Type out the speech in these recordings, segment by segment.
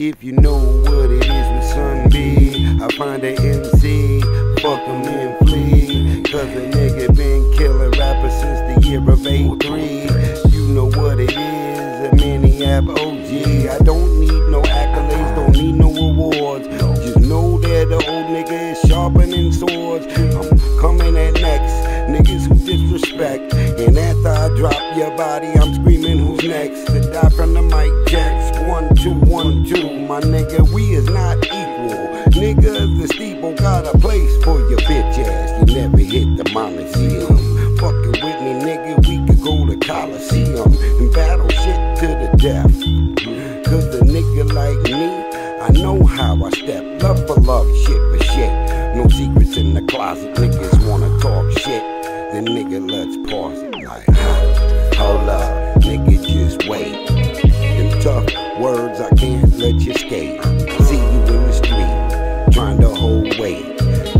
If you know what it is with Sun B, I find a MC, fuck him and flee. Cause a nigga been killing rappers since the year of 83. You know what it is, a mini app OG. I don't need no accolades, don't need no awards. Just know that the old nigga is sharpening swords. I'm coming at next, niggas who disrespect. Drop your body, I'm screaming who's next. To die from the mic checks, one, two, one, two. My nigga, we is not equal. Niggas, the steeple got a place for your bitch ass. You never hit the Coliseum. Fucking with me, nigga, we could go to Coliseum and battle shit to the death. Cause a nigga like me, I know how I step. Love for love, shit for shit. No secrets in the closet, niggas wanna talk shit. Then nigga, let's pause it like, hold up, nigga, just wait. Them tough words, I can't let you skate. See you in the street, trying to hold weight.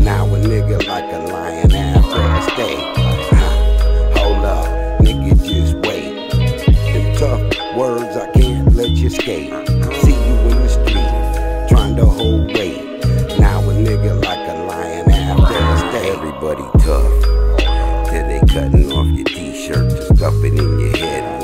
Now a nigga like a lion after a steak. Huh, hold up, nigga, just wait. Them tough words, I can't let you skate. It in your head.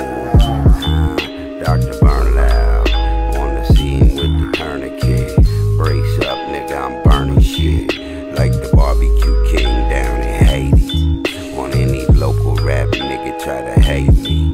Dr. Burnloud on the scene with the tourniquet. Brace up, nigga, I'm burning shit. Like the barbecue king down in Haiti. On any local rap nigga try to hate me.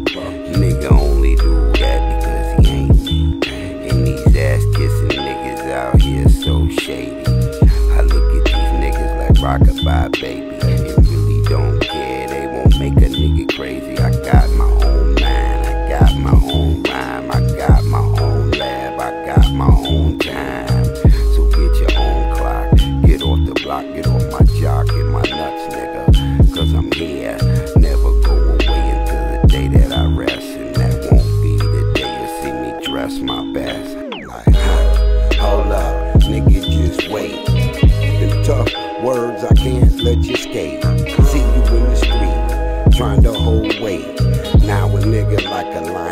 My jock and my nuts, nigga. Cause I'm here, never go away until the day that I rest. And that won't be the day you see me dress my best. Like, hold up, nigga, just wait. Them tough words, I can't let you escape. See you in the street, trying to hold weight. Now a nigga like a lion